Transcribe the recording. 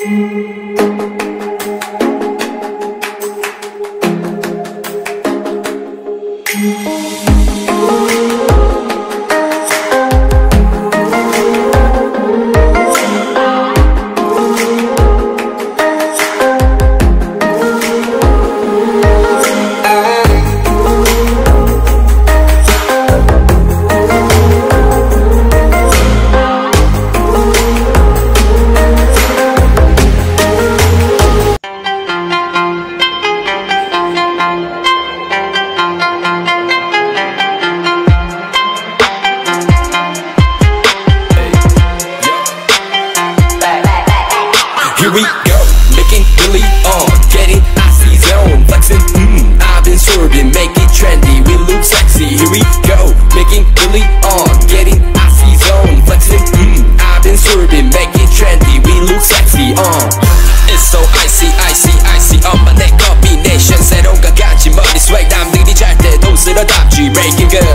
Thank you. Here we go, making really on, getting icy zone, flexing. Mmm, I've been serving, make it trendy, we look sexy. Here we go, making really on, getting icy zone, flexing. Mmm, I've been serving, make it trendy, we look sexy. Uh, it's so icy, icy, icy. 엄마 내 combination 새로운 것 같지 머리 swag 남들이 잘 때도 쓸어담지 breaking good.